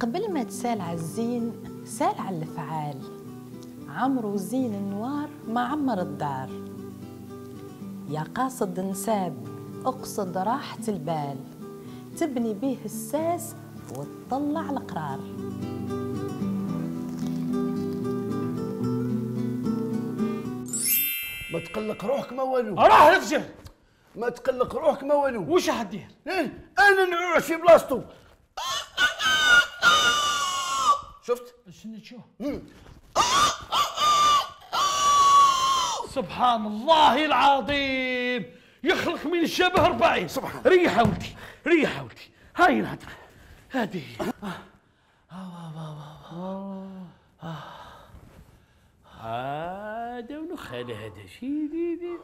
قبل ما تسال على الزين سال على الفعال عمرو زين النوار ما عمر الدار. يا قاصد نساب اقصد راحة البال. تبني بيه الساس وتطلع القرار ما تقلق روحك ما والو راح الفجر ما تقلق روحك ما والو وش حدير إيه، أنا نعوش في بلاصتو. شنو تشوف سبحان الله العظيم. يخلق من الشبه أربعين سبحان ريح ولدي ريح ولدي هاي الهدرة هذه هذا ونخال هذا شي. دي دي.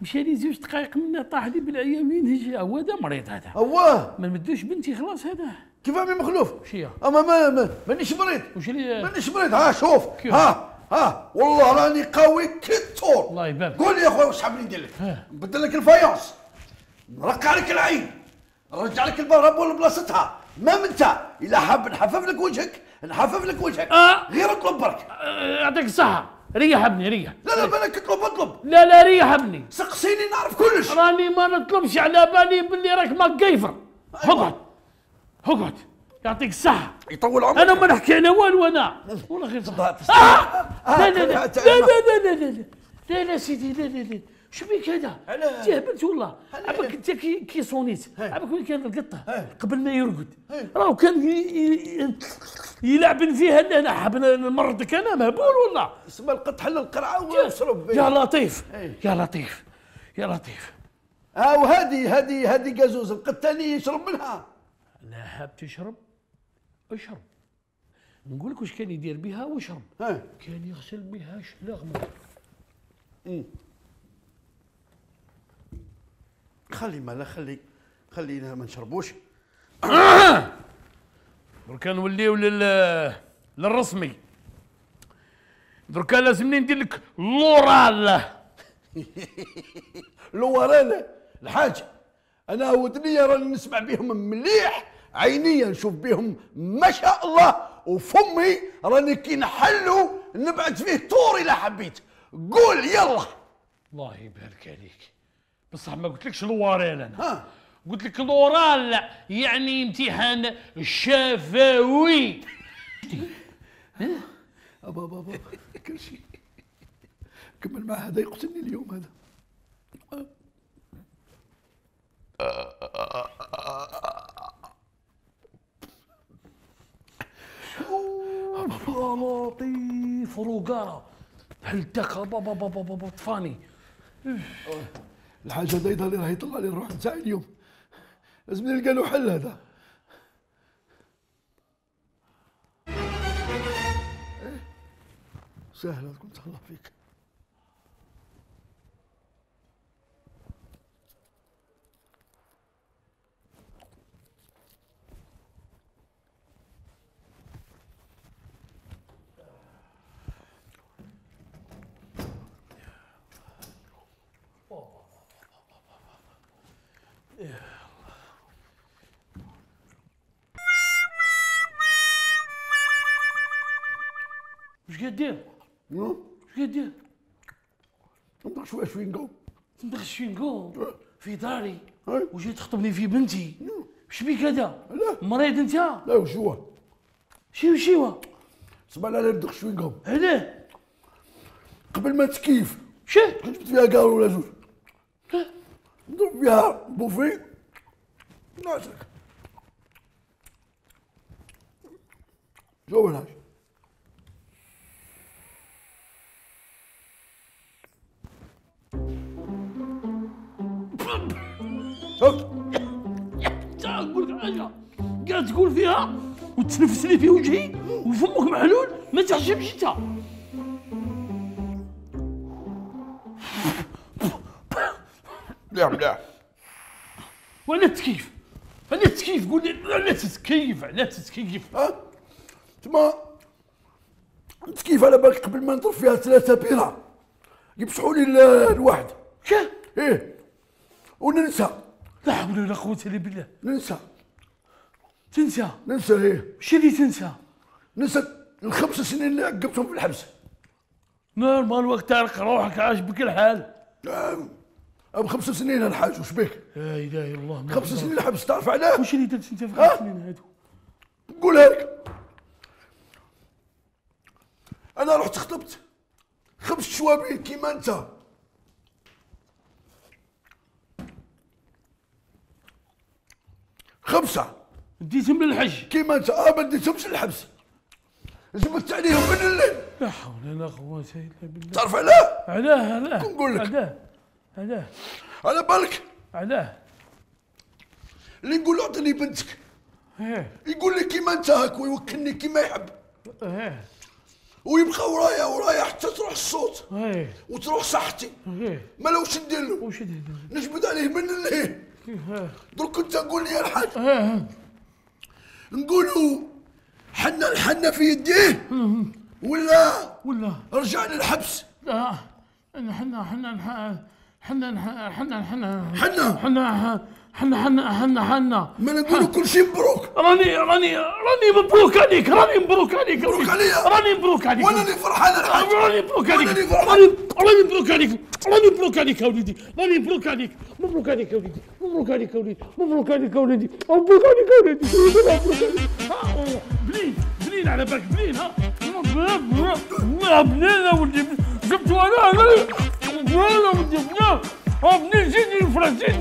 مشى لي زوج دقائق منه طاح لي بالعيامين هجا هو هذا مريض هذا. اواه ما نمدوش بنتي خلاص هذا. كيف عمي مخلوف؟ شي أما ما ما مانيش مريض. وش اللي مانيش مريض. ها شوف. كيف؟ ها ها. والله راني قوي كالثور الله يبارك. قول لي يا أخويا واش حاب ندير لك. نبدل لك الفايونس نرقع لك العين. نرجع لك البارابول لبلاصتها. ما انت إلا حاب نحفف لك وجهك. نحفف لك وجهك. آه. غير اطلب برك. آه، يعطيك الصحة. ريح ابني ريح. لا لا بالك اطلب اطلب. لا لا ريح ابني. سقسيني نعرف كلش. راني ما نطلبش على بالي باللي راك ما قيفر. اقعد اقعد يعطيك الصحة. يطول عمرك. أنا ما نحكي أنا والو أنا والله غير تفضل. آه! لا لا لا. آه، لا لا لا لا لا. لا لا سيدي لا لا لا. شو بيك هذا؟ تهبلت والله؟ عباك أنت كي كي صونيت. عباك وين كان القطة. قبل ما يرقد. راهو كان يلعبن فيها أنا حاب نمرضك أنا مهبول والله. اسمها القط حل القرعة واشرب يا لطيف. يا لطيف. يا لطيف. ها وهذه هذه هذه قازوز القط الثاني يشرب منها. لا حاب تشرب اشرب. نقول لك واش كان يدير بها؟ واشرب. كان يغسل بها شلاغمه خلي مالا خلي خلينا ما نشربوش. دركا نوليو لل للرسمي. دركا لازمني ندير لك لورال. لورانه الحاج. أنا ودنيا راني نسمع بهم مليح عينيا نشوف بهم ما شاء الله وفمي راني كي نحلو نبعد فيه طور اذا حبيت. قول يلا. الله يبارك عليك. بصح ما قلت لكش l'oral أنا ها. قلت لك l'oral يعني امتحان شفوي أبا بابا كل شيء. كمل مع هذا يقتلني اليوم هذا. يا لطيف روقاره هلتك بابا بابا بابا طفاني الحاج هذا يظهر لي راه يطلع لي الروح نتاعي اليوم. لازم نلقى له حل هذا. إيه؟ سهلة تكون تهلا فيك. وش قاعد دير؟ نو وش قاعد دير؟ نبغى شوية شوية نقوم تنبغيش فين نقوم في داري. وجيت تخطبني في بنتي وش بيك هذا؟ مريض انت؟ لا وش هو شي وشيوا سمع لا لا ندخل شوية نقوم علاه؟ قبل ما تكيف شي؟ جبت فيها كارو ولا زوج نضرب فيها بوفي. نعسك شوف الحاج شفت؟ تقول قاعد تقول فيها وتنفس لي في وجهي وفمك محلول؟ ما تعجبش انت. مليح مليح ولا تكيف. على تكيف قول لي على تتكيف على تتكيف. ها؟ تما كيف على بالك قبل ما نضرب فيها ثلاثة بيرة. يمسحوا لي ال- الواحد. كا إيه. وننسى. لا حول ولا قوة إلا بالله. ننسى. تنسى؟ ننسى إيه. وش اللي تنسى؟ ننسى الخمس سنين اللي عقبتهم في الحبس. نورمال وقت تعرق روحك عاجبك الحال. نعم. ابو خمس سنين الحاج وش بك؟ لا إله إلا الله خمس سنين الحبس تعرف علاه؟ وش اللي درت أنت في؟ خمس سنين هادو؟ نقولها لك أنا رحت خطبت خمس شوابين كيما أنت. خمسة. ديتهم للحج. كيما أنت. آه ما ديتهمش الحبس جبت عليهم من الليل. لا حول ولا قوة إلا بالله. تعرف علاه؟ علاه. علاه نقول لك. علاه. علاه على بالك. علاه اللي نقول له اعطيني بنتك. إيه. يقول لي كيما انت هاك ويوكلني كيما يحب. إيه. ويبقى ورايا ورايا حتى تروح الصوت. إيه. وتروح صحتي. إيه. ما لوش ندير له. وش اللي نجبد عليه من الليل. إيه. درك انت قول لي يا الحاج. إيه. نقولوا حنا الحنا في يديه ولا ولا. رجع للحبس لا. حنا حنا حنا حنا حنا. حنا. حنا حنا حنا حنا حنا. ما نقولوا كل شيء مبروك. راني راني راني مبروك عليك راني مبروك عليك مبروك عليا. راني مبروك عليك. وأنا اللي فرحان الحاج. راني مبروك عليك. راني راني مبروك عليك. راني مبروك عليك يا وليدي. راني مبروك عليك. مبروك عليك يا وليدي. مبروك عليك يا وليدي. مبروك عليك يا وليدي. مبروك عليك يا وليدي. مبروك عليك بنين بنين على بالك بنين ها. بنين يا Voilà, on dit bien. Venez-y, les Français.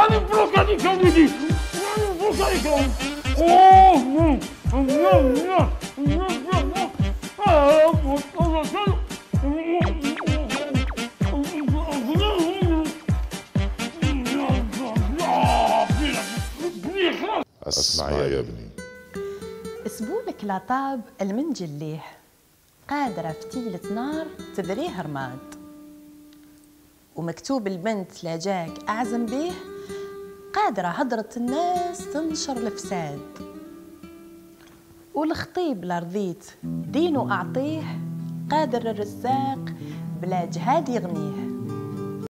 Allez, bloquez les candidats. Allez, bloquez les candidats. Oh, non. Non, non, non, non. Ah, on va faire. اسمع يا ابني اسبولك لطاب المنجليه قادرة فتيلة نار تذريه رماد ومكتوب البنت لجاك أعزم بيه قادرة هضرة الناس تنشر الفساد. والخطيب لرضيت دينه أعطيه قادر الرزاق بلا جهاد يغنيه.